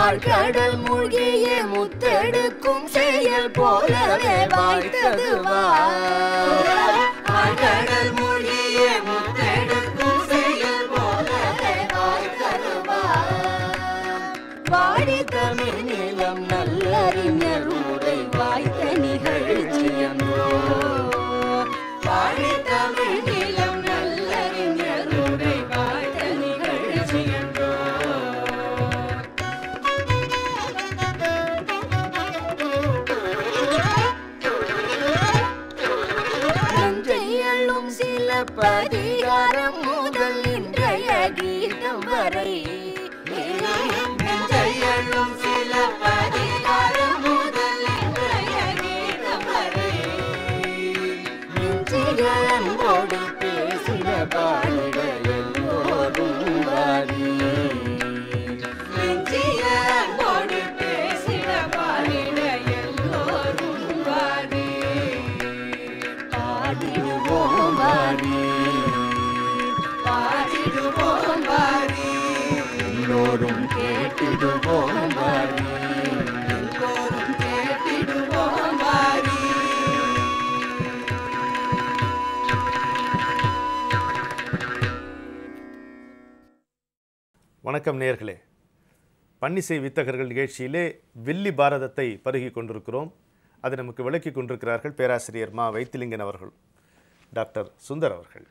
ஆழ்கடல் மூழ்கிய முத்தெடுக்கும் செயல் போலவே வாய்த்தது ஆழ்கடல் வணக்கம் நேயர்களே பன்னிசை வித்தகர்கள் நிகழ்ச்சியிலே வில்லி பாரதத்தை பருகி கொண்டிருக்கிறோம். அதை நமக்கு விளக்கி கொண்டிருக்கிறார்கள் பேராசிரியர் மா வைத்திலிங்கன் அவர்கள். டாக்டர் சுந்தர் அவர்கள்.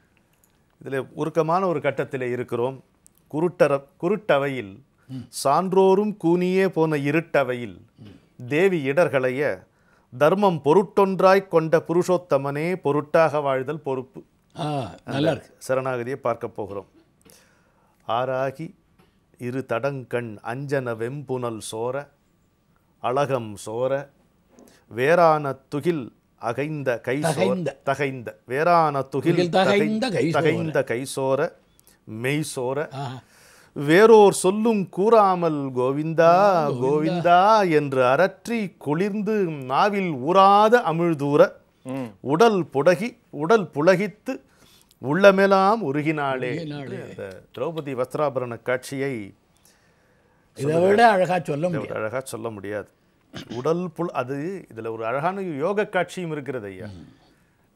இதில் உருக்கமான ஒரு கட்டத்திலே இருக்கிறோம். குருட்டர குருட்டவையில் சான்றோரும் கூனியே போன இருட்டவையில் தேவி இடர்களைய தர்மம் பொருட்டொன்றாய் கொண்ட புருஷோத்தமனே பொருட்டாக வாழ்தல் பொறுப்பு. ஆ நல்லா இருக்கு. சரணாகதியை பார்க்க போகிறோம். ஆராகி இரு தடங்கண் அஞ்சன வெம்புனல் சோர அழகம் சோர வேரான துகில் அகைந்த கை சோர. தகைந்த. வேரான துகில் தகைந்த கை சோர. மெய் சோர. வேறோர் சொல்லும் கூறாமல் கோவிந்தா கோவிந்தா. என்று அரற்றி குளிர்ந்து நாவில் ஊறாத அமிழ்தூர. உடல் புடகி உடல் புலகித்து உள்ளமெல்லாம் உருகினாளே என்று அந்த திரௌபதி வஸ்திராபரண காட்சியை இதை விட அழகா சொல்ல இதை முடியும் விட அழகா சொல்ல முடியாது. உடல் புல் அது இதுல ஒரு அழகான யோக காட்சியும் இருக்கிறது ஐயா.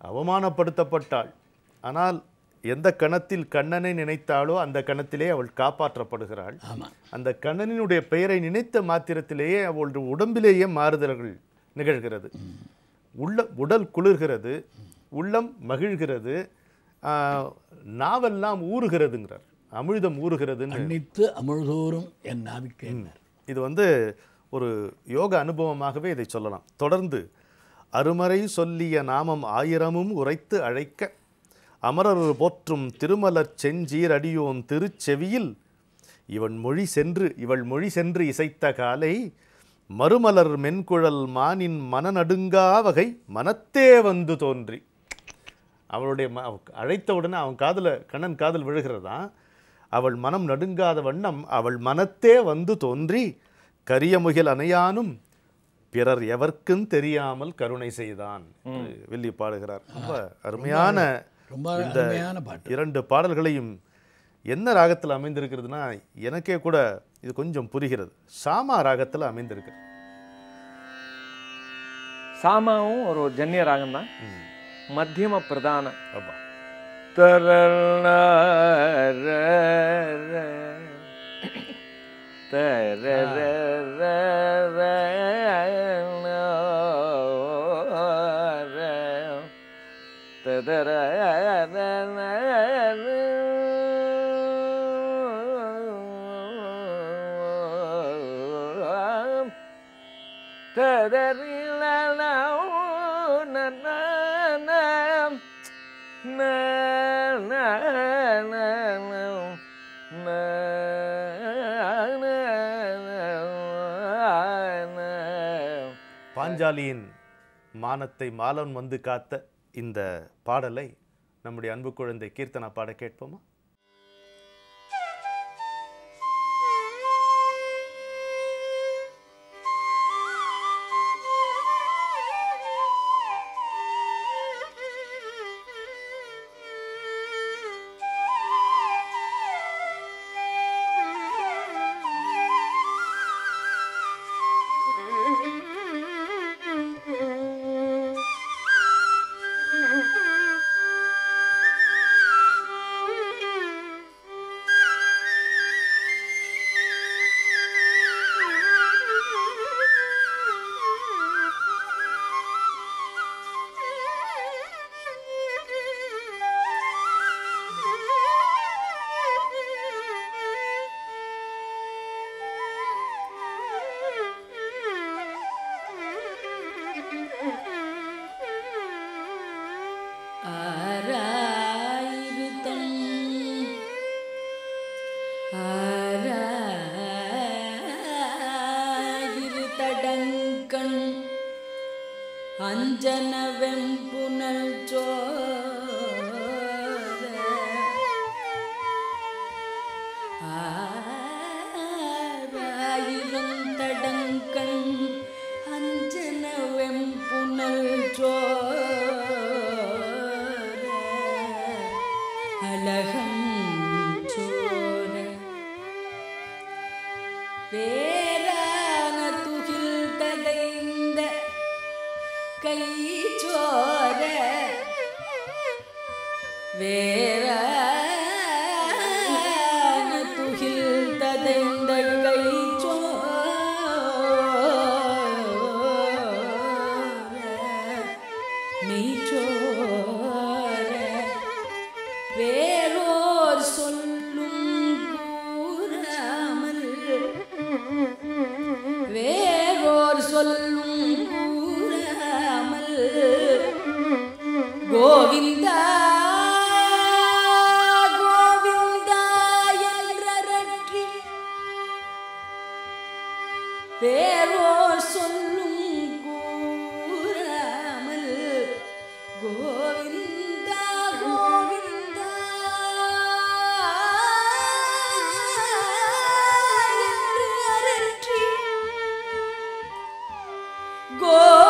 அவமானப்படுத்தப்பட்டாள். ஆனால் எந்த கணத்தில் கண்ணனை நினைத்தாளோ அந்த கணத்திலே அவள் காப்பாற்றப்படுகிறாள். அந்த கண்ணனினுடைய பெயரை நினைத்த மாத்திரத்திலேயே அவளுடைய உடம்பிலேயே மாறுதல்கள் நிகழ்கிறது. உள்ள உடல் குளிர்கிறது. உள்ளம் மகிழ்கிறது. நாவெல்லாம் ஊறுகிறதுங்கிறார். அமிழ்தம் ஊறுகிறதுன்னு. அன்னித்து அமிழ்தோறும் என் நாவிக்கேன்னார் இது வந்து ஒரு யோக அனுபவமாகவே இதை சொல்லலாம். தொடர்ந்து அருமறை சொல்லிய நாமம் ஆயிரமும் உரைத்து அழைக்க அமரர் போற்றும் திருமலர் செஞ்சீர் அடியோன் திருச்செவியில் இவன் மொழி சென்று இவள் மொழி சென்று இசைத்த காலை மறுமலர் மென்குழல் மானின் மனநடுங்கா வகை மனத்தே வந்து தோன்றி. அவளுடைய ம அவ- அழைத்த உடனே அவன் காதுல கண்ணன் காதல் விழுகிறதா? அவள் மனம் நடுங்காத வண்ணம் அவள் மனத்தே வந்து தோன்றி கரியமுகில் அணையானும் பிறர் எவர்க்கும் தெரியாமல் கருணை செய்தான் என்று வில்லி பாடுகிறார். ரொம்ப அருமையான ரொம்ப அருமையான பாட்டு. இரண்டு பாடல்களையும் என்ன ராகத்தில் அமைந்திருக்கிறதுனா எனக்கே கூட இது கொஞ்சம் புரிகிறது. சாமா ராகத்தில் அமைந்திருக்கு. சாமாவும் ஒரு ஜன்னிய ராகம் தான் ಮಧ್ಯಮ ಪ್ರಧಾನ ತರಣ ತರ பாஞ்சாலியின் மானத்தை மாலன் வந்து காத்த இந்த பாடலை நம்முடைய அன்பு குழந்தை கீர்த்தனா பாட கேட்போமா? கோவிந்தா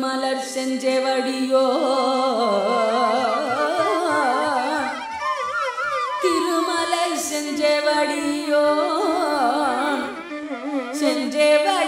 மலர் செஞ்செவடியோ திருமலர் செஞ்செவடியோ செஞ்செவடியோ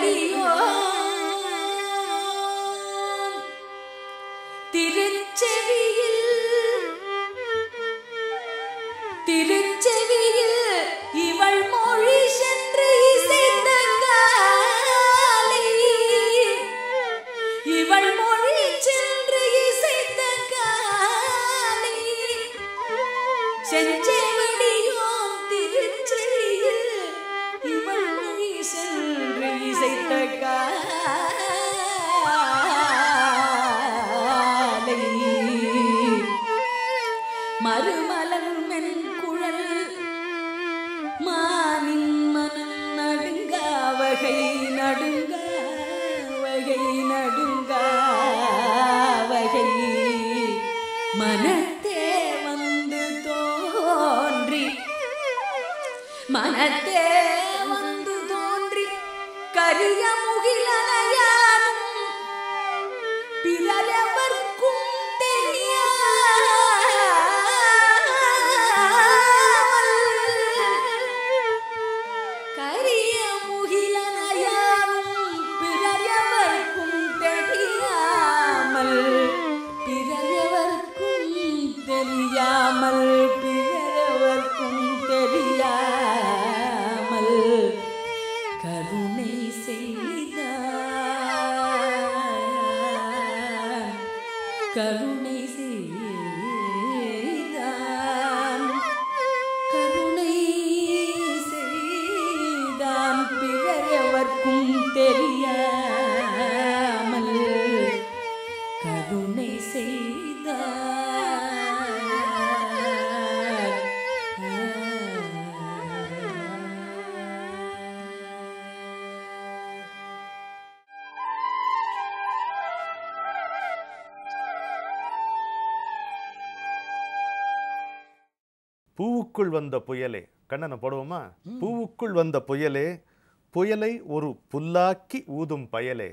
பூவுக்குள் வந்த புயலே. கண்ணனை போடுவோமா? பூவுக்குள் வந்த புயலே புயலை ஒரு புல்லாக்கி ஊதும் பயலே.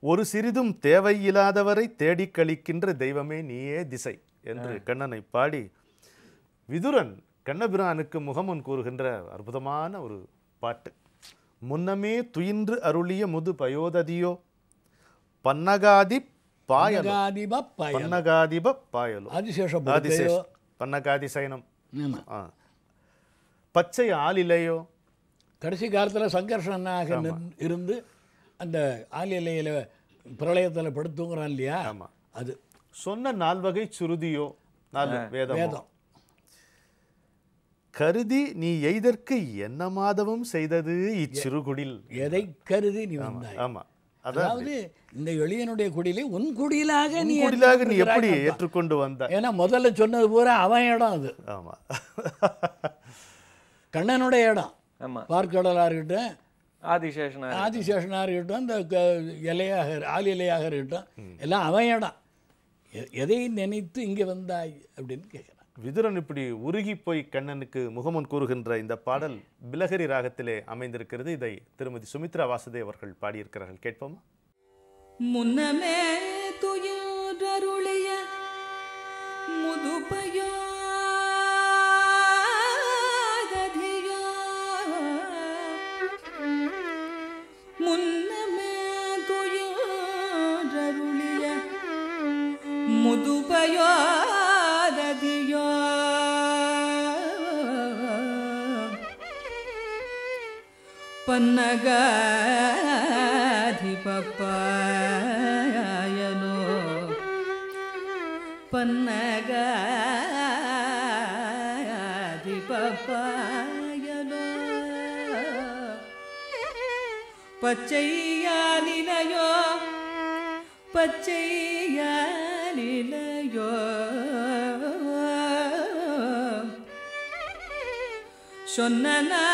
ஒரு சிறிதும் தேவையில்லாதவரை தேடிக் கழிக்கின்ற தெய்வமே நீயே திசை என்று கண்ணனை பாடி விதுரன் கண்ணபிரானுக்கு முகமன் கூறுகின்ற அற்புதமான ஒரு பாட்டு. முன்னமே துயின்று அருளிய முது பயோததியோ பன்னகாதி பாயலோ. பன்னகாதிப பயல். பன்னகாதி ஆமா. ஆ. பச்சை ஆளிலையோ கடைசி காலத்தில் சங்கர்ஷனாக இருந்து அந்த ஆலிலையில் பிரளயத்தில் படுத்துங்கிறான் இல்லையா? ஆமா. அது. சொன்ன நால்வகை சுருதியோ? நாலு வேதம்? வேதம். கருதி நீ எய்தற்கு என்ன மாதவம் செய்தது? இச்சிறுகுடில் எதை கருதி நீ வந்தாய்? ஆமா அதான் அதாவது இந்த எளியனுடைய குடிலை உன் குடிலாக நீ குடிலாக நீ எப்படி ஏற்றுக்கொண்டு வந்த? ஏன்னா முதல்ல சொன்னது பூரா அவன் இடம் அது. ஆமா. கண்ணனுடைய இடம். ஆமா. பார்க்கடலாக இருக்கட்டும் ஆதிசேஷனா ஆதிசேஷனாக இருக்கட்டும் இந்த க- இலையாக ஆள் இலையாக இருக்கட்டும். எல்லாம் அவன் இடம். எதை நினைத்து இங்கே வந்தாய் அப்படின்னு கேட்குறான். விதுரன் இப்படி உருகி போய் கண்ணனுக்கு முகமன் கூறுகின்ற இந்த பாடல் பிலகரி ராகத்திலே அமைந்திருக்கிறது. இதை திருமதி சுமித்ரா வாசுதேவ் அவர்கள் பாடியிருக்கிறார்கள். கேட்போமா? முன்னமே துயின்றருளிய முதுபயோ பன்னகாதிபப்பாயனோ பன்னகாதிபப்பாயனோ பச்சையானிலையோ பச்சையானிலையோ சொன்னனா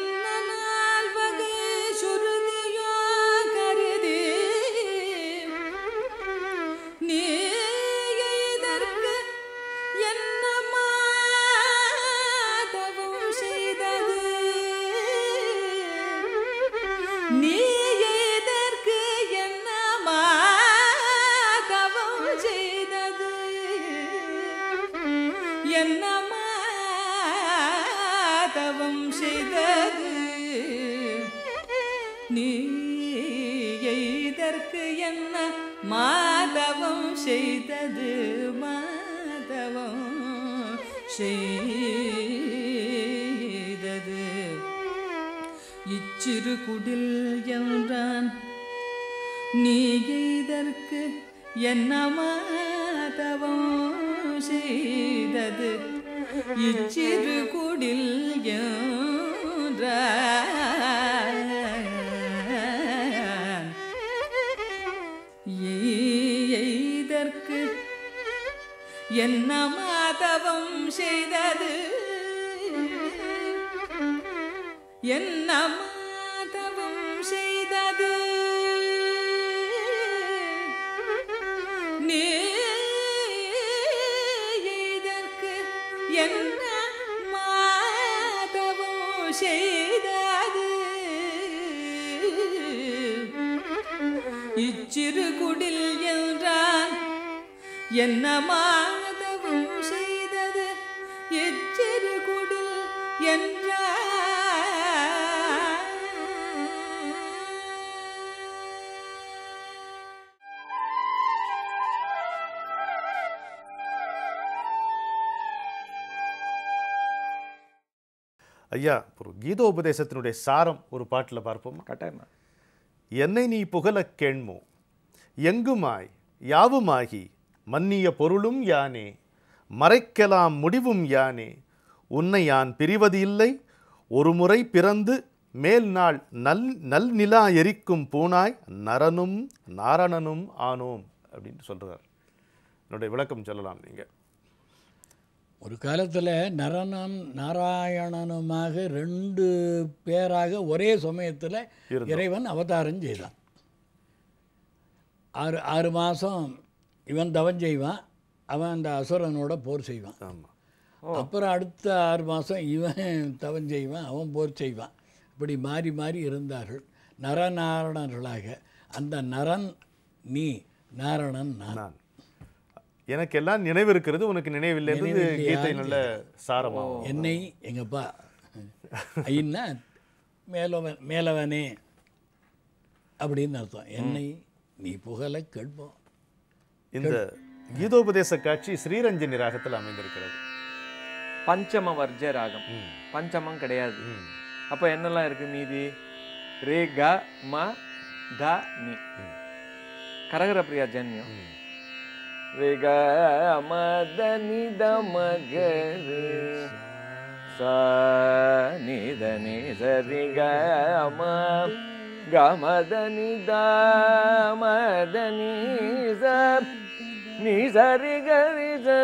மாதவம் செய்தது. நீ எய்தற்கு என்ன மாதவம் செய்தது? மாதவம் செய்தது. இச்சிறு குடில் என்றான். நீ எய்தற்கு என்ன மாதவம் செய்தது? இச்சிறு குடில் என்றான் எய்தற்கு என்ன மாதவம் செய்தது. என்ன என்ன மாதவம் செய்தது? எச்சரு குடில் என்றான் ஐயா ஒரு கீதோபதேசத்தினுடைய சாரம் ஒரு பாட்டில் பார்ப்போமா? கட்டாயமா? என்னை நீ புகழ கேண்மோ? எங்குமாய்? யாவுமாகி? மன்னிய பொருளும் யானே மறைக்கலாம் முடிவும் யானே உன்னை யான் பிரிவது இல்லை ஒரு முறை பிறந்து மேல் நாள் நல் நல் நிலா எரிக்கும் பூனாய் நரனும் நாரணனும் ஆனோம் அப்படின்னு சொல்றார். என்னுடைய விளக்கம் சொல்லலாம் நீங்க. ஒரு காலத்தில் நரனும் நாராயணனுமாக ரெண்டு பேராக ஒரே சமயத்தில். இறைவன் அவதாரம் செய்தான். ஆறு ஆறு மாதம் இவன் தவம் செய்வான் அவன் அந்த அசுரனோட போர் செய்வான். ஆமாம் அப்புறம் அடுத்த ஆறு மாதம் இவன் தவம் செய்வான் அவன் போர் செய்வான். இப்படி மாறி மாறி இருந்தார்கள். நரநாரணர்களாக. அந்த நரன் நீ நாரணன் நான். நான். எனக்கு எல்லாம் நினைவு இருக்கிறது உனக்கு நினைவில்லையா? கீதை நல்ல சாரமாகும். என்னை எங்கப்பா? ஐயன்னா மேலவன் மேலவனே அப்படின்னு அர்த்தம். என்னை நீ புகழ கேட்போம். இந்த கீதோபதேச காட்சி ஸ்ரீரஞ்சனி ராகத்தில் அமைந்திருக்கிறது. பஞ்சம வர்ஜ ராகம். பஞ்சமம் கிடையாது. அப்போ என்னெல்லாம் இருக்கு மீதி? ரே க ம த நி கரகர பிரியா ஜன்யம். ரே க ம த நி த ம க சா நி த நி ச ரி க ம க ம த நி த ம த நி ச நி ச ரி க ரி ச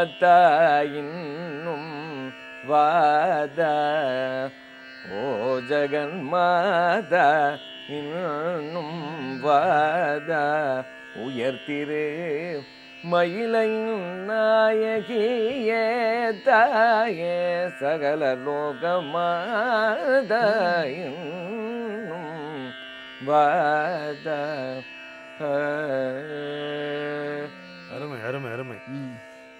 ச நி த ம ம த நி ரி ச நி த ம த நி த ம க ரி மாதா இன்னும் வாத. ஓ ஜகன் மாதா இன்னும் வாத. உயர்த்திரு மயிலையும் நாயகியே தாயே சகல லோகமாத இன்னும் வாத. அருமை அருமை அருமை.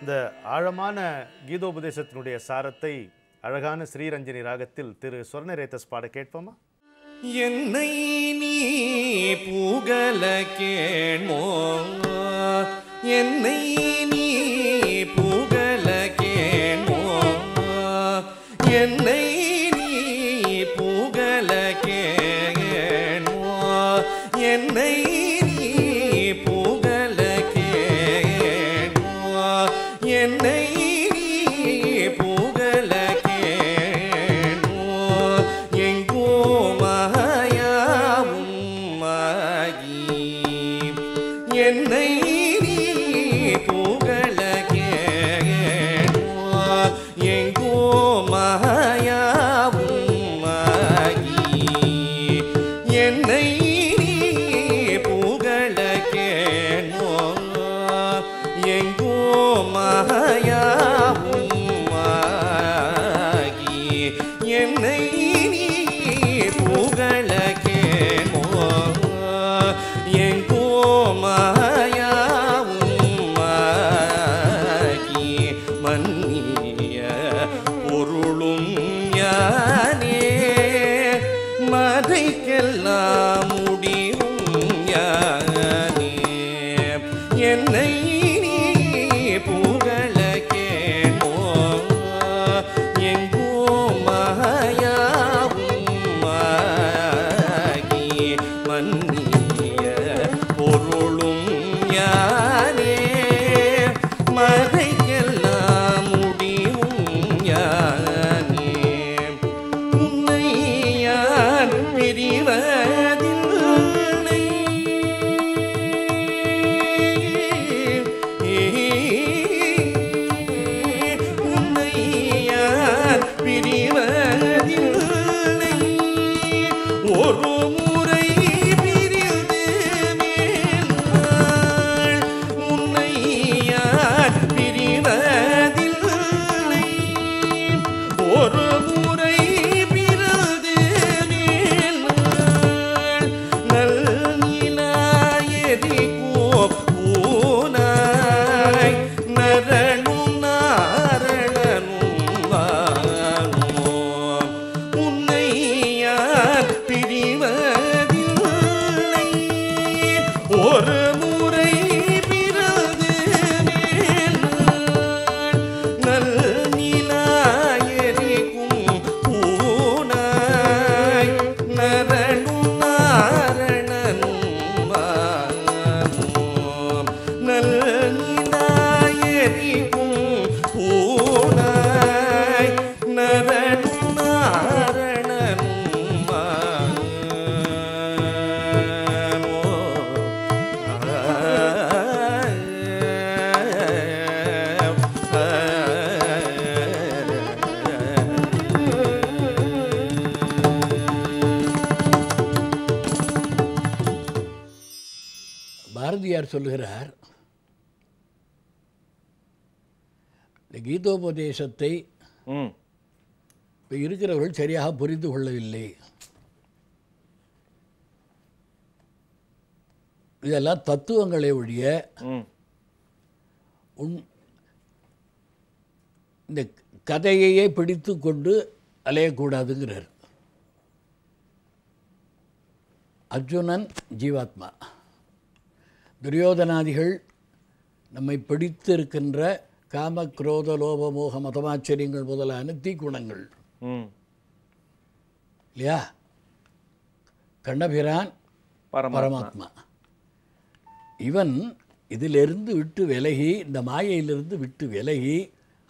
இந்த ஆழமான கீதோபதேசத்தினுடைய சாரத்தை அழகான ஸ்ரீரஞ்சனி ராகத்தில் திரு சொர்ணரேத்தஸ் பாட கேட்போமா? என்னை நீ புகழ கேண்மோ என்னை நீ புகழ கேண்மோ என்னை மதைக்கெல்லாம் முடி கீதோபதேசத்தை இப்போ இருக்கிறவர்கள் சரியாக புரிந்து கொள்ளவில்லை. இதெல்லாம் தத்துவங்களை ஒழிய உன் இந்த கதையையே பிடித்து கொண்டு அலையக்கூடாதுங்கிறார். அர்ஜுனன் ஜீவாத்மா. துரியோதனாதிகள் நம்மை பிடித்து இருக்கின்ற காம குரோத லோப மோக மதமாச்சரியங்கள் முதலான தீக்குணங்கள். இல்லையா? கண்ணபிரான் பரமாத்மா. இவன் இதிலிருந்து விட்டு விலகி இந்த மாயையிலிருந்து விட்டு விலகி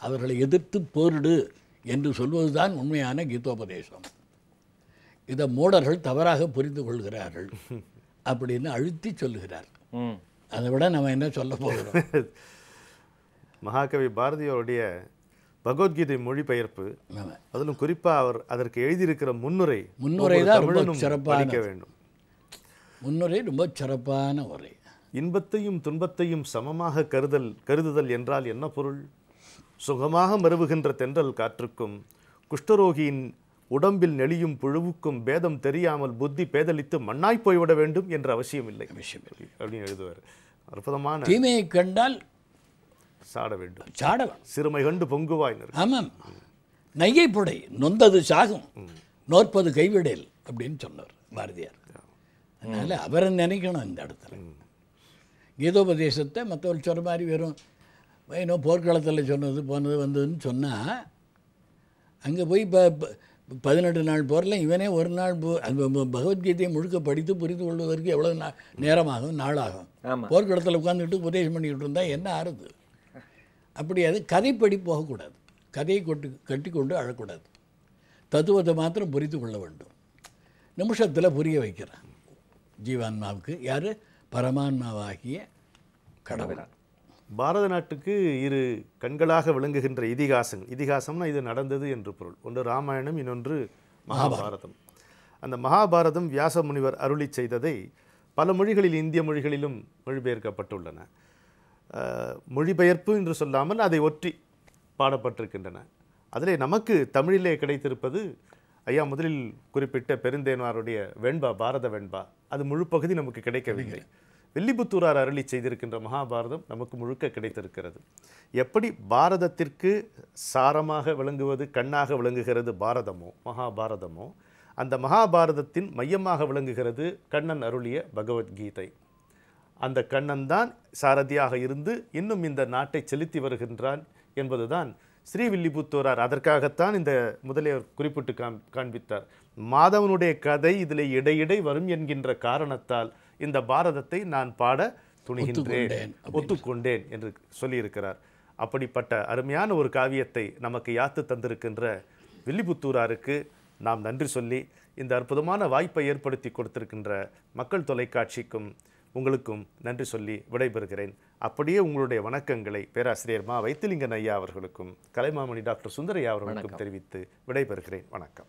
அவர்களை எதிர்த்து போரிடு என்று சொல்வதுதான் உண்மையான கீதோபதேசம். இதை மூடர்கள் தவறாக புரிந்து கொள்கிறார்கள் அப்படின்னு அழுத்தி சொல்லுகிறார். அதை விட நம்ம என்ன சொல்ல போகிறோம்? மகாகவி பாரதியாருடைய பகவத்கீதை மொழிபெயர்ப்பு. அதிலும் குறிப்பாக அவர் அதற்கு எழுதியிருக்கிற முன்னுரை முன்னுரை தான் ரொம்ப. படிக்க வேண்டும். முன்னுரை ரொம்ப சிறப்பான உரை. இன்பத்தையும் துன்பத்தையும் சமமாக கருதல் கருதுதல் என்றால் என்ன பொருள்? சுகமாக மருவுகின்ற தென்றல் காற்றுக்கும் குஷ்டரோகியின் உடம்பில் நெளியும் புழுவுக்கும் பேதம் தெரியாமல் புத்தி பேதலித்து மண்ணாய் போய்விட வேண்டும் என்ற அவசியம் இல்லை அப்படின்னு எழுதுவார். அற்புதமான தீமையை கண்டால் சாட வேண்டும். சாடலாம் சிறுமை கண்டு பொங்குவாய். ஆமாம். நையை புடை நொந்தது சாகும். நோற்பது கைவிடேல் அப்படின்னு சொன்னார் பாரதியார். அதனால் அவரை நினைக்கணும் இந்த இடத்துல. கீதோபதேசத்தை மற்றவர் சொல்கிற மாதிரி வெறும் ஏன்னோ போர்க்களத்தில் சொன்னது போனது வந்ததுன்னு சொன்னால் அங்கே போய் இப்போ பதினெட்டு நாள் போரில் இவனே ஒரு நாள் பகவத்கீதையை முழுக்க படித்து புரிந்து கொள்வதற்கு எவ்வளோ நா நேரமாகும் நாளாகும். போர்க்களத்தில் உட்காந்துக்கிட்டு உபதேசம் பண்ணிக்கிட்டு இருந்தால் என்ன ஆறுது? அப்படி அது கதைப்படி போகக்கூடாது. கதையை கொட்டு கட்டி கொண்டு அழக்கூடாது. தத்துவத்தை மாத்திரம் புரிந்து கொள்ள வேண்டும். நிமிஷத்தில் புரிய வைக்கிறான் ஜீவான்மாவுக்கு யார்? பரமான்மாவாகிய கடவுள். பாரத நாட்டுக்கு இரு கண்களாக விளங்குகின்ற இதிகாசம் இதிகாசம்னா இது நடந்தது என்று பொருள். ஒன்று ராமாயணம் இன்னொன்று மகாபாரதம். அந்த மகாபாரதம் வியாச முனிவர் அருளி செய்ததை பல மொழிகளில் இந்திய மொழிகளிலும் மொழிபெயர்க்கப்பட்டுள்ளன. மொழிபெயர்ப்பு என்று சொல்லாமல் அதை ஒற்றி பாடப்பட்டிருக்கின்றன. அதிலே நமக்கு தமிழிலே கிடைத்திருப்பது ஐயா முதலில் குறிப்பிட்ட பெருந்தேனாருடைய வெண்பா பாரத வெண்பா அது முழு பகுதி நமக்கு கிடைக்கவில்லை. வில்லிபுத்தூரார் அருளி செய்திருக்கின்ற மகாபாரதம் நமக்கு முழுக்க கிடைத்திருக்கிறது. எப்படி பாரதத்திற்கு சாரமாக விளங்குவது கண்ணாக விளங்குகிறது பாரதமோ மகாபாரதமோ அந்த மகாபாரதத்தின் மையமாக விளங்குகிறது கண்ணன் அருளிய பகவத்கீதை. அந்த கண்ணன் தான் சாரதியாக இருந்து இன்னும் இந்த நாட்டை செலுத்தி வருகின்றான் என்பதுதான் ஸ்ரீவில்லிபுத்தூரார். அதற்காகத்தான் இந்த முதலே அவர் குறிப்பிட்டு காண் காண்பித்தார். மாதவனுடைய கதை இதில் இடையிடை வரும் என்கின்ற காரணத்தால் இந்த பாரதத்தை நான் பாட துணிகின்றேன் ஒத்துக்கொண்டேன் என்று சொல்லியிருக்கிறார். அப்படிப்பட்ட அருமையான ஒரு காவியத்தை நமக்கு யாத்து தந்திருக்கின்ற வில்லிபுத்தூராருக்கு நாம் நன்றி சொல்லி இந்த அற்புதமான வாய்ப்பை ஏற்படுத்தி கொடுத்திருக்கின்ற மக்கள் தொலைக்காட்சிக்கும் உங்களுக்கும் நன்றி சொல்லி விடைபெறுகிறேன். அப்படியே உங்களுடைய வணக்கங்களை பேராசிரியர் மா வைத்திலிங்கன் ஐயா அவர்களுக்கும் கலைமாமணி டாக்டர் சுந்தரையா அவர்களுக்கும் தெரிவித்து விடைபெறுகிறேன். வணக்கம்.